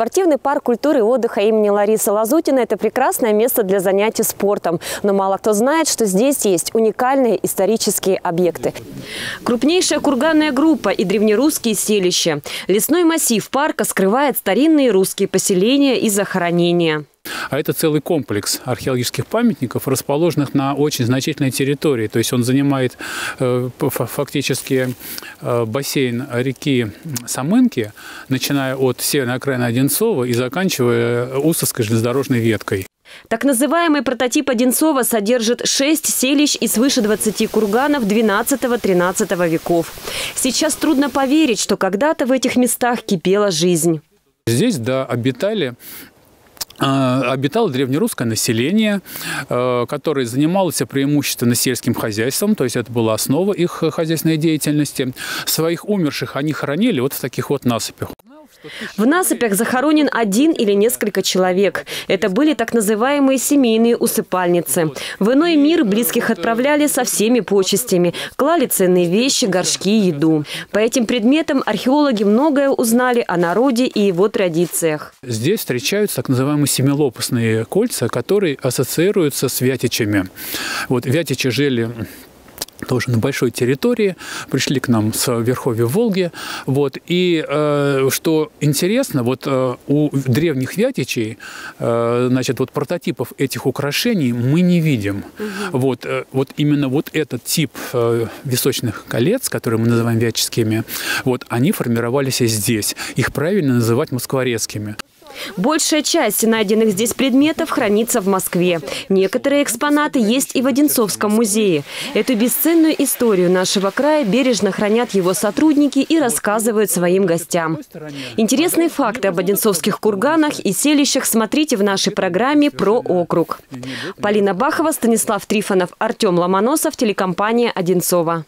Спортивный парк культуры и отдыха имени Ларисы Лазутина – это прекрасное место для занятий спортом. Но мало кто знает, что здесь есть уникальные исторические объекты. Крупнейшая курганная группа и древнерусские селища. Лесной массив парка скрывает старинные русские поселения и захоронения. А это целый комплекс археологических памятников, расположенных на очень значительной территории. То есть он занимает э, фактически э, бассейн реки Самынки, начиная от северной окраины Одинцова и заканчивая Усовской железнодорожной веткой. Так называемый прототип Одинцова содержит 6 селищ и свыше 20 курганов 12-13 веков. Сейчас трудно поверить, что когда-то в этих местах кипела жизнь. Здесь, да, обитали обитало древнерусское население, а, которое занималось преимущественно сельским хозяйством, то есть это была основа их хозяйственной деятельности. Своих умерших они хоронили вот в таких вот насыпях. В насыпях захоронен один или несколько человек. Это были так называемые семейные усыпальницы. В иной мир близких отправляли со всеми почестями. Клали ценные вещи, горшки, еду. По этим предметам археологи многое узнали о народе и его традициях. Здесь встречаются так называемые семилопастные кольца, которые ассоциируются с вятичами. Вот вятичи жили тоже на большой территории, пришли к нам с верховья Волги. Вот, и э, что интересно, вот э, у древних вятичей, э, значит, вот прототипов этих украшений мы не видим. Угу. Вот, э, вот именно вот этот тип э, височных колец, которые мы называем вятическими, вот, они формировались здесь. Их правильно называть москворецкими. Большая часть найденных здесь предметов хранится в Москве. Некоторые экспонаты есть и в Одинцовском музее. Эту бесценную историю нашего края бережно хранят его сотрудники и рассказывают своим гостям. Интересные факты об одинцовских курганах и селищах смотрите в нашей программе «Про округ». Полина Бахова, Станислав Трифонов, Артем Ломоносов, телекомпания «Одинцова».